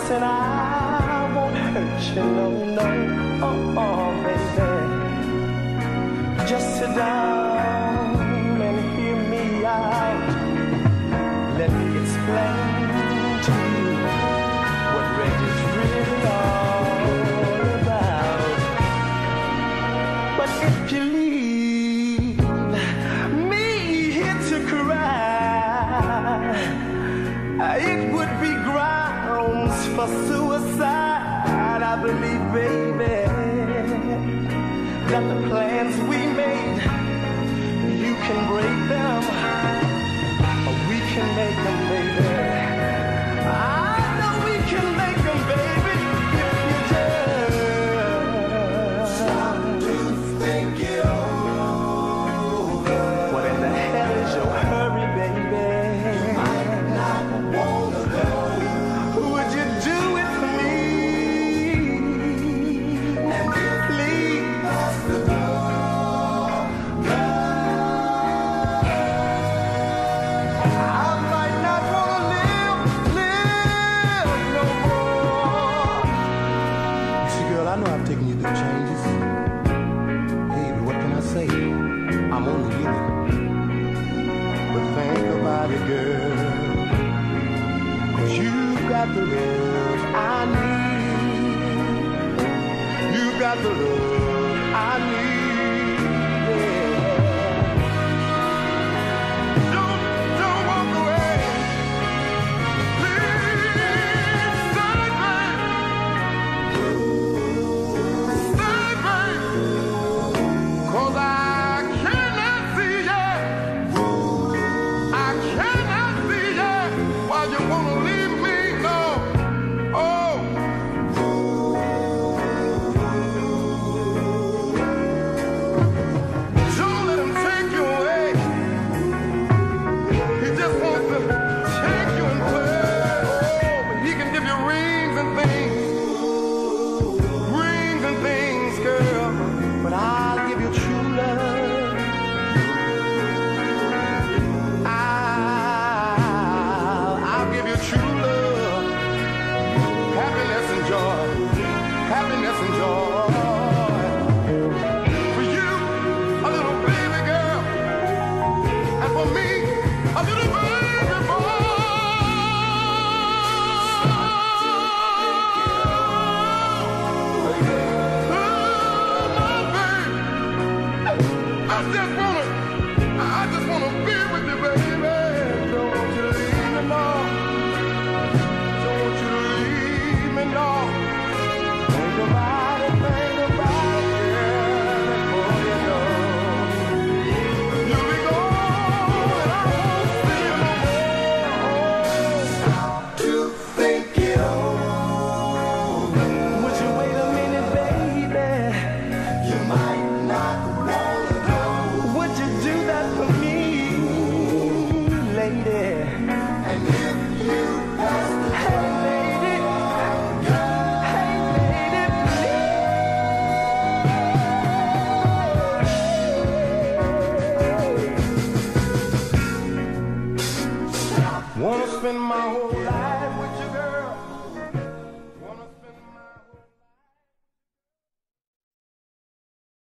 And I won't hurt you, no, no, oh, oh, baby. Just sit down and hear me out. Let me explain to you what Reggie's really all about. But if you leave me here to cry, it for suicide. I believe, baby, that the plans we made, you can break them, or we can make them, baby. got the love I need. You got the love. passengers. Wanna spend my whole life